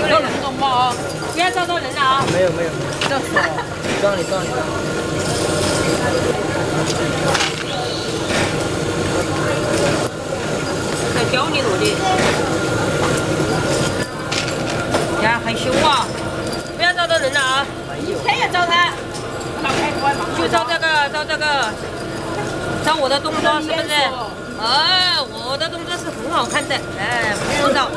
有点做梦啊，不要照到人了啊、没有没有，这手，你放你放你。在教你做的，呀，很凶啊！不要招到人了啊！以前也招他，就照这个，照这个，照我的动作是不是？啊，我的动作是很好看的，哎，不用照。